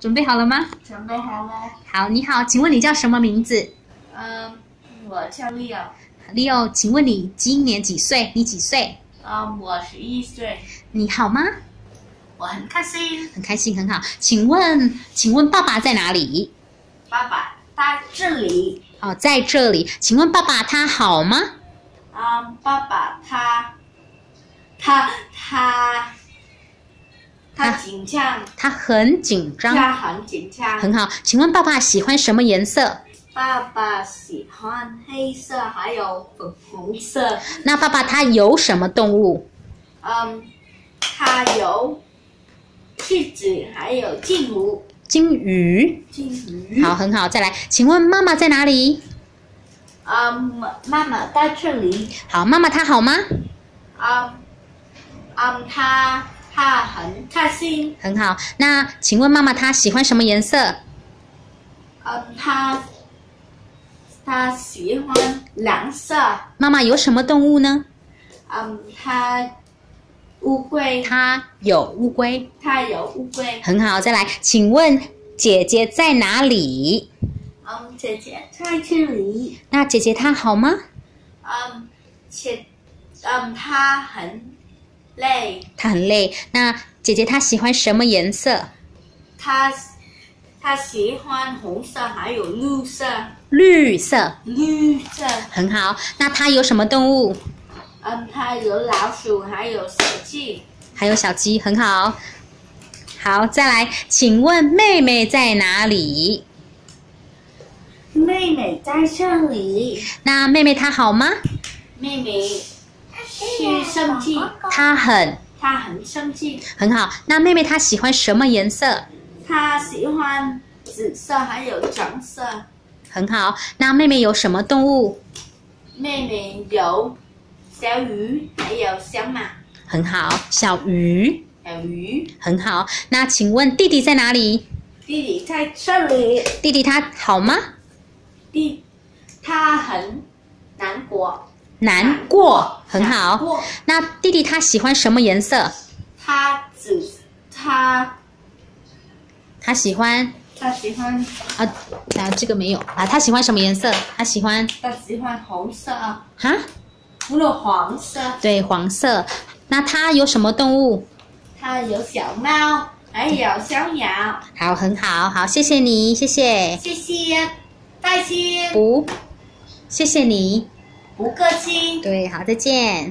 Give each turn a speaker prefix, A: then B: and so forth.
A: 准备好了吗？
B: 准备好了。
A: 好，你好，请问你叫什么名字
B: 嗯，我叫 Leo。
A: ？Leo，请问你今年几岁？你几岁？
B: 嗯，我十一岁，
A: 你好吗？
B: 我很开心。
A: 很开心，很好。请问，请问爸爸在哪里？
B: 爸爸在这里。
A: 哦，在这里。请问爸爸他好吗？
B: 嗯，爸爸他他他他紧张，
A: 他很紧张，
B: 他很紧张。
A: 很好。请问爸爸喜欢什么颜色？
B: 爸爸喜欢黑色还有粉红色。
A: 那爸爸他有什么动物？
B: 嗯，他有狮子还有金鱼。
A: 金鱼。
B: 金鱼。
A: 好，很好。再来，请问妈妈在哪里？
B: 嗯，妈妈在这里。
A: 好，妈妈她好吗？
B: 嗯嗯，她她很开心。
A: 很好。那请问妈妈她喜欢什么颜色？
B: 嗯，她她喜欢蓝色。
A: 妈妈有什么动物呢？
B: 嗯，他乌龟。
A: 他有乌龟。
B: 他有乌龟。
A: 很好。再来，请问姐姐在哪里？
B: 嗯，姐姐在这里。
A: 那姐姐她好吗？
B: 嗯，姐，嗯，她很累。
A: 他很累。那姐姐她喜欢什么颜色？
B: 她她喜欢红色还有绿色。
A: 绿色。
B: 绿色。
A: 很好。那她有什么动物？
B: 嗯，它有老鼠，还有小鸡。
A: 还有小鸡，很好。好，再来，请问妹妹在哪里？
B: 妹妹在这里。
A: 那妹妹她好吗？
B: 妹妹是生气，
A: 她很
B: 她很生气。
A: 很好。那妹妹她喜欢什么颜色？
B: 她喜欢紫色还有橙色。
A: 很好。那妹妹有什么动物？
B: 妹妹有小鱼，还有小马。
A: 很好，小鱼。
B: 小鱼。
A: 很好。那请问弟弟在哪里？
B: 弟弟在这里。
A: 弟弟他好吗？
B: 弟，他很难过。
A: 难过，很好。那弟弟他喜欢什么颜色？
B: 他紫，他
A: 他喜欢
B: 他喜欢
A: 啊啊，这个没有啊。他喜欢什么颜色？他喜欢
B: 他喜欢红色啊，
A: 哈，
B: 除了黄色。
A: 对，黄色。那他有什么动物？
B: 他有小猫，还有小鸟。
A: 好，很好，好，谢谢你，谢谢。
B: 谢谢，再见。
A: 不，谢谢你。
B: 不客气。
A: 对，好，再见。